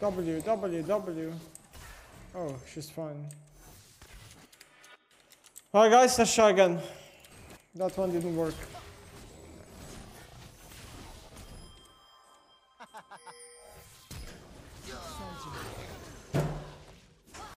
W, W, W. Oh, she's fine. Alright guys, let's try again. That one didn't work.